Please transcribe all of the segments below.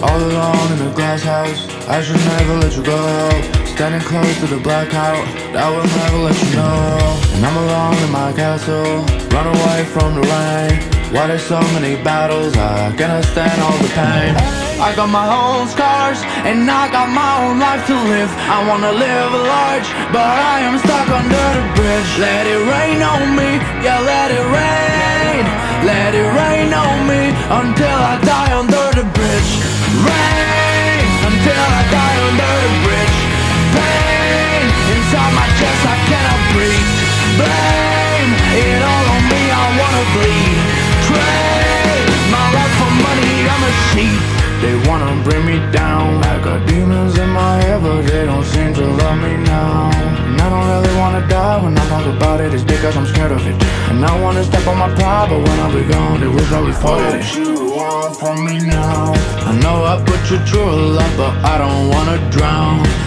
All alone in a glass house. I should never let you go. Standing close to the blackout. I will never let you know. And I'm alone in my castle. Run away from the rain. Why there's so many battles? I cannot stand all the pain. I got my own scars And I got my own life to live. I wanna live large But I am stuck under the bridge. Let it rain on me Yeah, let it rain. Let it rain on me Until I die bring me down. I got demons in my head But they don't seem to love me now. And I don't really wanna die When I talk about it. It's because I'm scared of it. And I wanna step on my pride But when I be gone They will probably forget it you want from me now? I know I put you through a lot But I don't wanna drown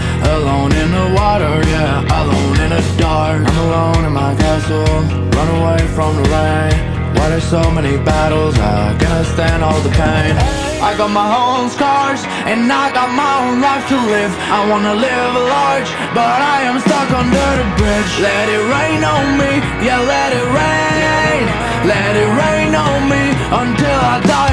so many battles I cannot stand all the pain. I got my own scars And I got my own life to live. I wanna live large But I am stuck under the bridge. Let it rain on me Yeah, let it rain. Let it rain on me Until I die